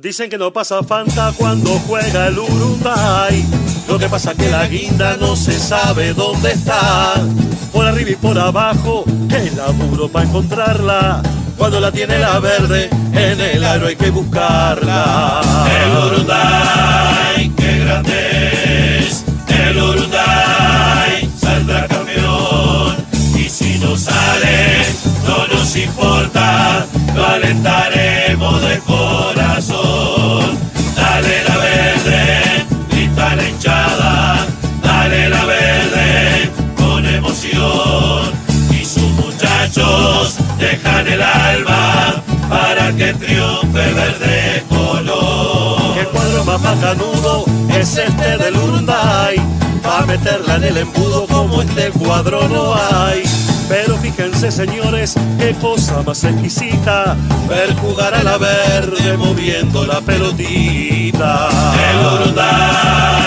Dicen que no pasa Fanta cuando juega el Uruguay. Lo que pasa que la guinda no se sabe dónde está. Por arriba y por abajo, que laburo para encontrarla. Cuando la tiene la verde, en el aro hay que buscarla. El Uruguay, qué grande es. El Uruguay saldrá campeón. Y si no sale, no nos importa, lo alentaremos que triunfe verde color. El cuadro más macanudo es este del Urunday. Pa' meterla en el embudo como este cuadro no hay. Pero fíjense señores, qué cosa más exquisita ver jugar a la verde moviendo la pelotita. El Urunday,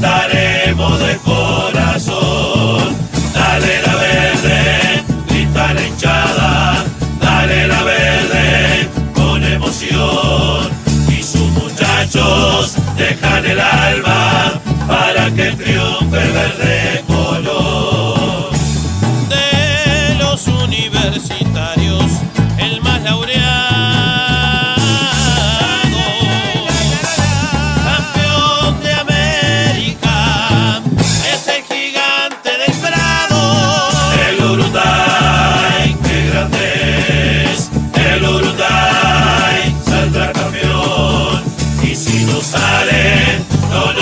lo alentaremos de corazón. Dale la verde, grita la hinchada. Dale la verde, con emoción. Y sus muchachos dejan el alma para que triunfe el verde color. de los universitarios,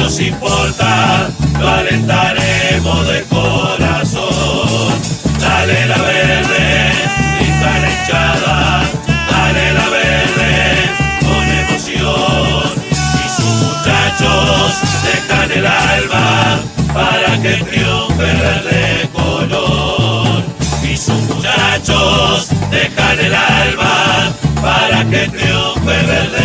nos importa, lo alentaremos de corazón. Dale la verde, grita la hinchada. Dale la verde, con emoción. Y sus muchachos dejan el alma para que triunfe el verde color. Y sus muchachos dejan el alma para que triunfe